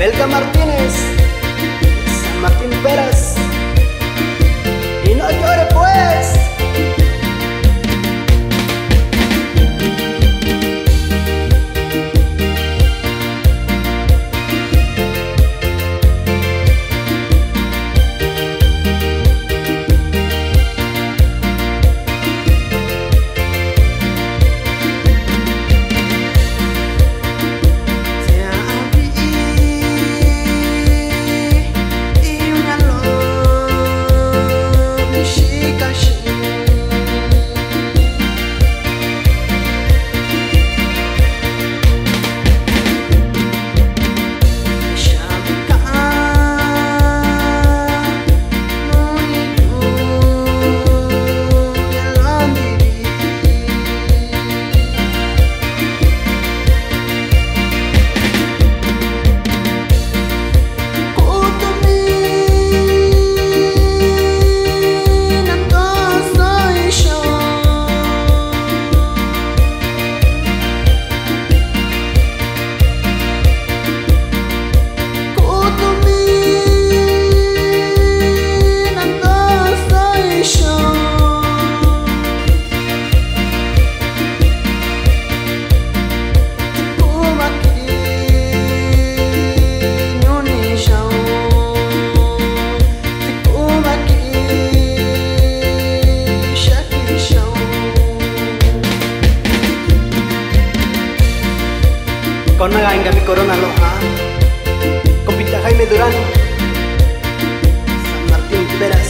Belga Martínez, San Martín Peras, Y no llore pues. Con Naga mi corona loja. Compita Jaime Durán. San Martín Peras.